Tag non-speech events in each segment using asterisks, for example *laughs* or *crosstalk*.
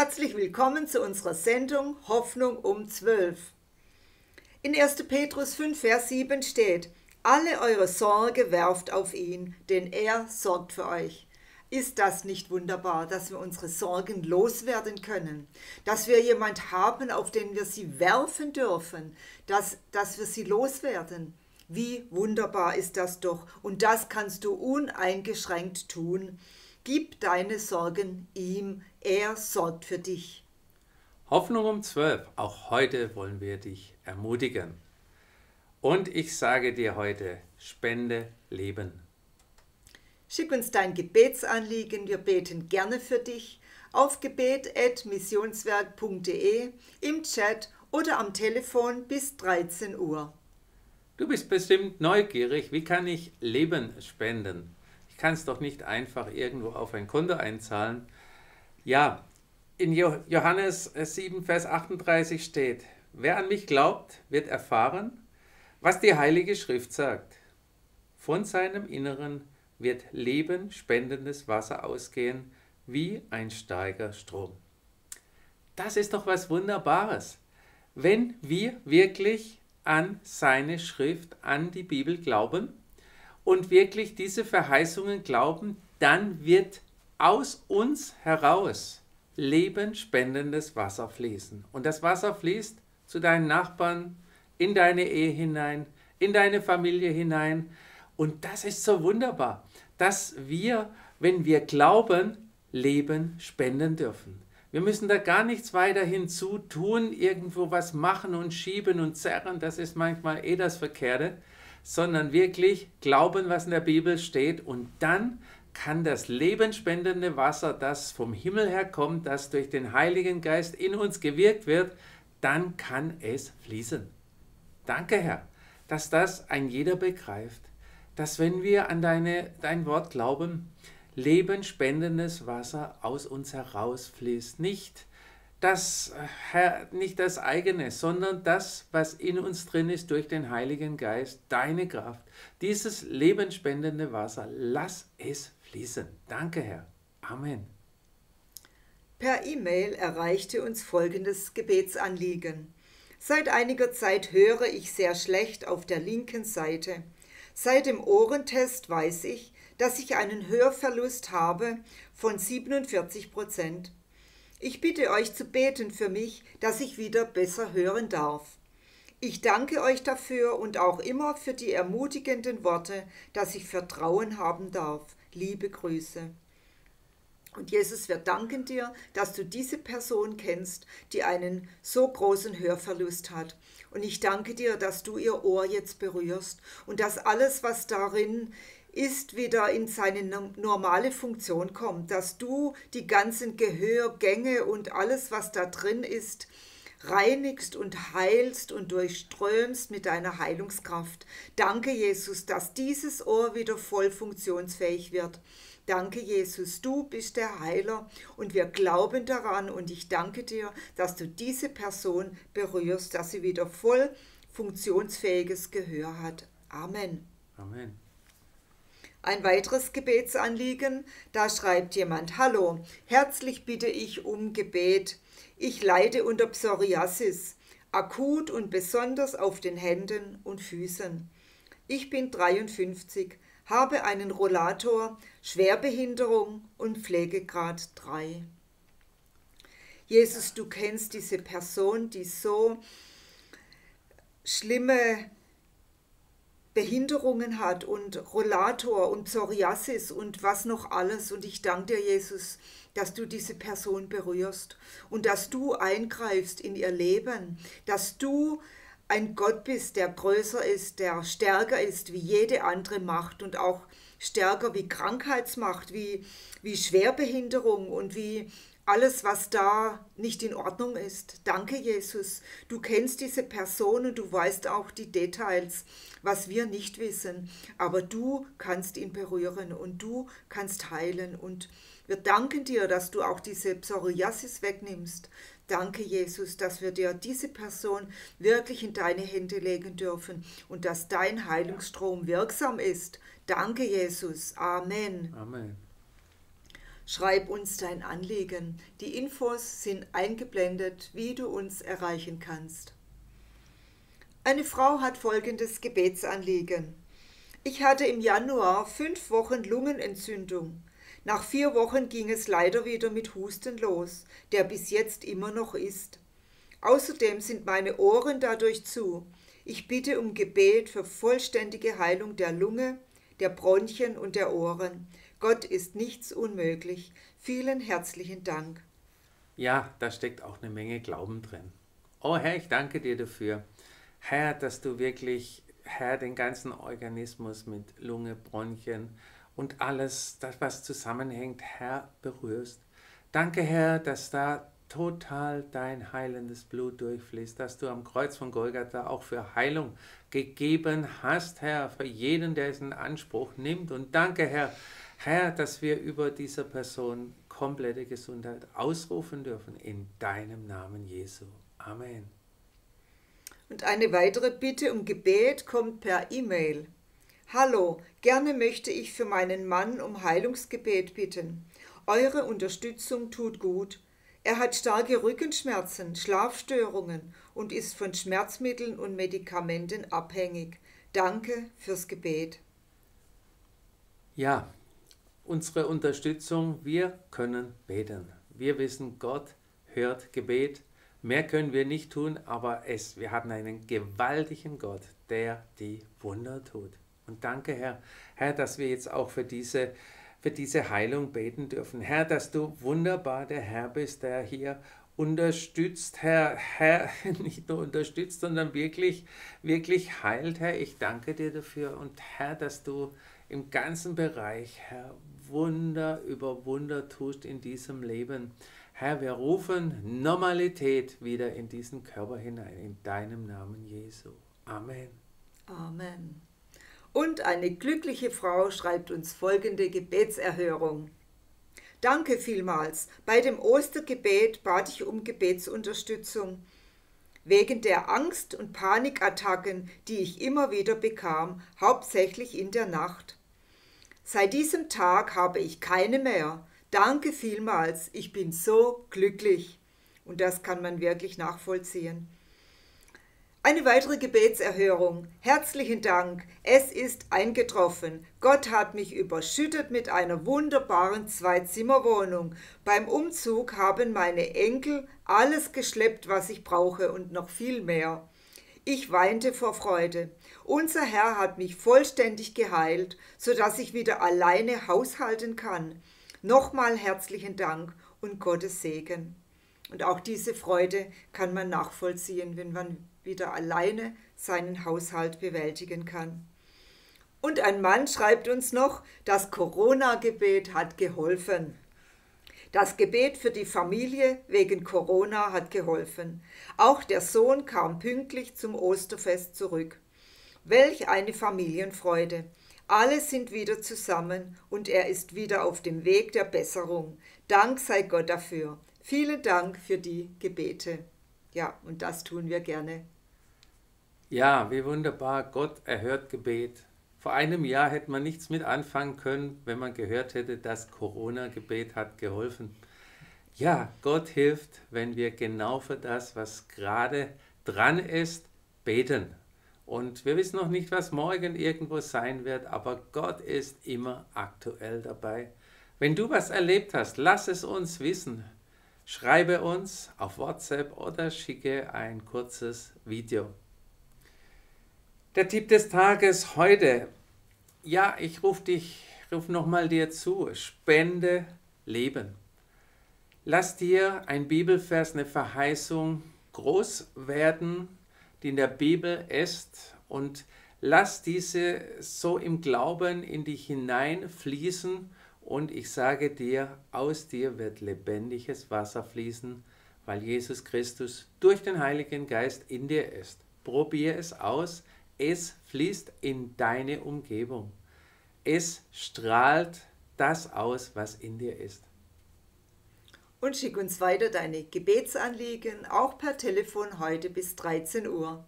Herzlich willkommen zu unserer Sendung Hoffnung um 12. In 1. Petrus 5, Vers 7 steht, alle eure Sorge werft auf ihn, denn er sorgt für euch. Ist das nicht wunderbar, dass wir unsere Sorgen loswerden können, dass wir jemand haben, auf den wir sie werfen dürfen, dass, dass wir sie loswerden? Wie wunderbar ist das doch. Und das kannst du uneingeschränkt tun. Gib deine Sorgen ihm, er sorgt für dich. Hoffnung um 12. Auch heute wollen wir dich ermutigen. Und ich sage dir heute, spende Leben. Schick uns dein Gebetsanliegen, wir beten gerne für dich auf gebet.missionswerk.de, im Chat oder am Telefon bis 13 Uhr. Du bist bestimmt neugierig, wie kann ich Leben spenden? Ich kann es doch nicht einfach irgendwo auf ein Konto einzahlen. Ja, in Johannes 7, Vers 38 steht, wer an mich glaubt, wird erfahren, was die Heilige Schrift sagt. Von seinem Inneren wird Leben spendendes Wasser ausgehen, wie ein starker Strom. Das ist doch was Wunderbares. Wenn wir wirklich an seine Schrift, an die Bibel glauben und wirklich diese Verheißungen glauben, dann wird aus uns heraus lebenspendendes Wasser fließen. Und das Wasser fließt zu deinen Nachbarn, in deine Ehe hinein, in deine Familie hinein. Und das ist so wunderbar, dass wir, wenn wir glauben, Leben spenden dürfen. Wir müssen da gar nichts weiter hinzutun, irgendwo was machen und schieben und zerren, das ist manchmal eh das Verkehrte, sondern wirklich glauben, was in der Bibel steht und dann kann das lebenspendende Wasser, das vom Himmel her kommt, das durch den Heiligen Geist in uns gewirkt wird, dann kann es fließen. Danke, Herr, dass das ein jeder begreift, dass wenn wir an deine, dein Wort glauben, lebenspendendes Wasser aus uns herausfließt. Nicht das, nicht das eigene, sondern das, was in uns drin ist durch den Heiligen Geist, deine Kraft. Dieses lebensspendende Wasser, lass es fließen. Danke, Herr. Amen. Per E-Mail erreichte uns folgendes Gebetsanliegen. Seit einiger Zeit höre ich sehr schlecht auf der linken Seite. Seit dem Ohrentest weiß ich, dass ich einen Hörverlust habe von 47 Prozent. Ich bitte euch zu beten für mich, dass ich wieder besser hören darf. Ich danke euch dafür und auch immer für die ermutigenden Worte, dass ich Vertrauen haben darf. Liebe Grüße. Und Jesus, wir danken dir, dass du diese Person kennst, die einen so großen Hörverlust hat. Und ich danke dir, dass du ihr Ohr jetzt berührst und dass alles, was darin ist, wieder in seine normale Funktion kommt, dass du die ganzen Gehörgänge und alles, was da drin ist, reinigst und heilst und durchströmst mit deiner Heilungskraft. Danke, Jesus, dass dieses Ohr wieder voll funktionsfähig wird. Danke, Jesus, du bist der Heiler und wir glauben daran und ich danke dir, dass du diese Person berührst, dass sie wieder voll funktionsfähiges Gehör hat. Amen. Amen. Ein weiteres Gebetsanliegen, da schreibt jemand, Hallo, herzlich bitte ich um Gebet. Ich leide unter Psoriasis, akut und besonders auf den Händen und Füßen. Ich bin 53, habe einen Rollator, Schwerbehinderung und Pflegegrad 3. Jesus, du kennst diese Person, die so schlimme Behinderungen hat und Rollator und Psoriasis und was noch alles. Und ich danke dir, Jesus, dass du diese Person berührst und dass du eingreifst in ihr Leben, dass du ein Gott bist, der größer ist, der stärker ist wie jede andere Macht und auch stärker wie Krankheitsmacht, wie, wie Schwerbehinderung und wie alles, was da nicht in Ordnung ist. Danke, Jesus. Du kennst diese Person und du weißt auch die Details, was wir nicht wissen. Aber du kannst ihn berühren und du kannst heilen. Und wir danken dir, dass du auch diese Psoriasis wegnimmst. Danke, Jesus, dass wir dir diese Person wirklich in deine Hände legen dürfen und dass dein Heilungsstrom wirksam ist. Danke, Jesus. Amen. Amen. Schreib uns dein Anliegen. Die Infos sind eingeblendet, wie du uns erreichen kannst. Eine Frau hat folgendes Gebetsanliegen. Ich hatte im Januar fünf Wochen Lungenentzündung. Nach vier Wochen ging es leider wieder mit Husten los, der bis jetzt immer noch ist. Außerdem sind meine Ohren dadurch zu. Ich bitte um Gebet für vollständige Heilung der Lunge, der Bronchien und der Ohren. Gott ist nichts unmöglich. Vielen herzlichen Dank. Ja, da steckt auch eine Menge Glauben drin. Oh Herr, ich danke dir dafür. Herr, dass du wirklich, Herr, den ganzen Organismus mit Lunge, Bronchien und alles, das was zusammenhängt, Herr, berührst. Danke, Herr, dass da total dein heilendes Blut durchfließt, dass du am Kreuz von Golgatha auch für Heilung gegeben hast, Herr, für jeden, der es in Anspruch nimmt. Und danke, Herr, Herr, dass wir über dieser Person komplette Gesundheit ausrufen dürfen in deinem Namen Jesu. Amen. Und eine weitere Bitte um Gebet kommt per E-Mail. Hallo, gerne möchte ich für meinen Mann um Heilungsgebet bitten. Eure Unterstützung tut gut. Er hat starke Rückenschmerzen, Schlafstörungen und ist von Schmerzmitteln und Medikamenten abhängig. Danke fürs Gebet. Ja, unsere Unterstützung, wir können beten. Wir wissen, Gott hört Gebet. Mehr können wir nicht tun, aber es, wir haben einen gewaltigen Gott, der die Wunder tut. Und danke, Herr, Herr, dass wir jetzt auch für diese für diese Heilung beten dürfen. Herr, dass du wunderbar der Herr bist, der hier unterstützt, Herr, Herr, *laughs* nicht nur unterstützt, sondern wirklich, wirklich heilt, Herr. Ich danke dir dafür und Herr, dass du im ganzen Bereich, Herr, Wunder über Wunder tust in diesem Leben. Herr, wir rufen Normalität wieder in diesen Körper hinein, in deinem Namen Jesu. Amen. Amen. Und eine glückliche Frau schreibt uns folgende Gebetserhörung. Danke vielmals. Bei dem Ostergebet bat ich um Gebetsunterstützung. Wegen der Angst- und Panikattacken, die ich immer wieder bekam, hauptsächlich in der Nacht. Seit diesem Tag habe ich keine mehr. Danke vielmals. Ich bin so glücklich. Und das kann man wirklich nachvollziehen. Eine weitere Gebetserhörung. Herzlichen Dank. Es ist eingetroffen. Gott hat mich überschüttet mit einer wunderbaren Zwei-Zimmer-Wohnung. Beim Umzug haben meine Enkel alles geschleppt, was ich brauche und noch viel mehr. Ich weinte vor Freude. Unser Herr hat mich vollständig geheilt, so dass ich wieder alleine haushalten kann. Nochmal herzlichen Dank und Gottes Segen. Und auch diese Freude kann man nachvollziehen, wenn man wieder alleine seinen Haushalt bewältigen kann. Und ein Mann schreibt uns noch, das Corona-Gebet hat geholfen. Das Gebet für die Familie wegen Corona hat geholfen. Auch der Sohn kam pünktlich zum Osterfest zurück. Welch eine Familienfreude. Alle sind wieder zusammen und er ist wieder auf dem Weg der Besserung. Dank sei Gott dafür. Vielen Dank für die Gebete. Ja, und das tun wir gerne. Ja, wie wunderbar. Gott erhört Gebet. Vor einem Jahr hätte man nichts mit anfangen können, wenn man gehört hätte, das Corona-Gebet hat geholfen. Ja, Gott hilft, wenn wir genau für das, was gerade dran ist, beten. Und wir wissen noch nicht, was morgen irgendwo sein wird, aber Gott ist immer aktuell dabei. Wenn du was erlebt hast, lass es uns wissen. Schreibe uns auf WhatsApp oder schicke ein kurzes Video. Der Tipp des Tages heute. Ja, ich rufe dich, ruf nochmal dir zu. Spende Leben. Lass dir ein Bibelvers, eine Verheißung groß werden, die in der Bibel ist und lass diese so im Glauben in dich hineinfließen und ich sage dir, aus dir wird lebendiges Wasser fließen, weil Jesus Christus durch den Heiligen Geist in dir ist. Probier es aus, es fließt in deine Umgebung. Es strahlt das aus, was in dir ist. Und schick uns weiter deine Gebetsanliegen, auch per Telefon heute bis 13 Uhr.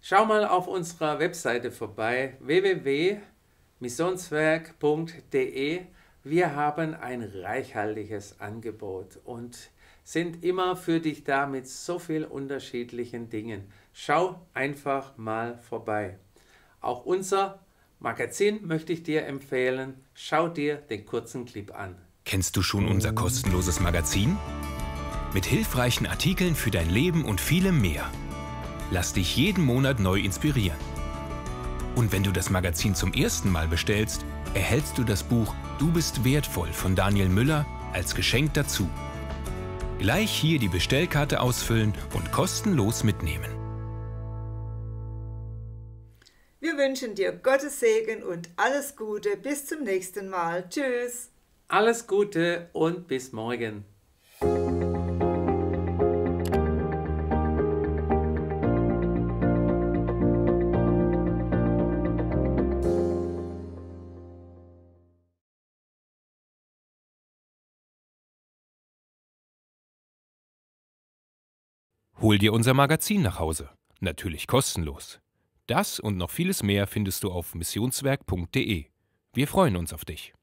Schau mal auf unserer Webseite vorbei www.missionswerk.de. Wir haben ein reichhaltiges Angebot und sind immer für dich da mit so vielen unterschiedlichen Dingen. Schau einfach mal vorbei. Auch unser Magazin möchte ich dir empfehlen. Schau dir den kurzen Clip an. Kennst du schon unser kostenloses Magazin? Mit hilfreichen Artikeln für dein Leben und vielem mehr. Lass dich jeden Monat neu inspirieren. Und wenn du das Magazin zum ersten Mal bestellst, erhältst du das Buch Du bist wertvoll von Daniel Müller als Geschenk dazu. Gleich hier die Bestellkarte ausfüllen und kostenlos mitnehmen. Wir wünschen dir Gottes Segen und alles Gute. Bis zum nächsten Mal. Tschüss. Alles Gute und bis morgen. Hol dir unser Magazin nach Hause. Natürlich kostenlos. Das und noch vieles mehr findest du auf missionswerk.de. Wir freuen uns auf dich.